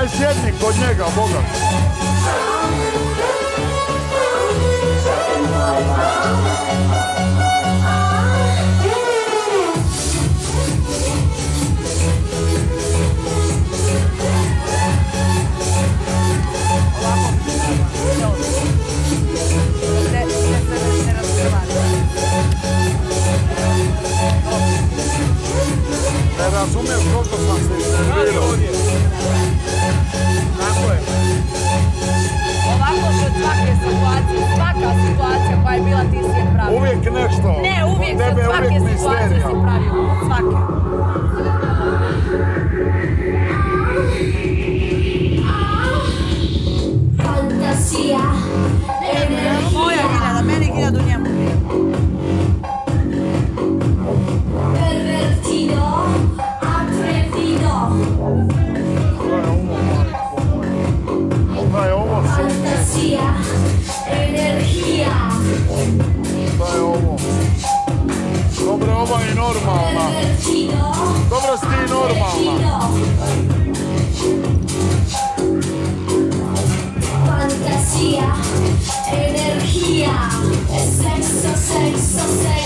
Aj sjedni kod njega, Boga. Ne razumiješ koliko sam se iznervirao. Ovako što svake situacije, svaka situacija koja je bila ti si je pravio. Uvijek nešto. Ne, uvijek tebe je svake uvijek situacije misterija. si pravio. Svake. Ovo je normalna. Dobro ste normalna. Fantasía, energía, senso senso senso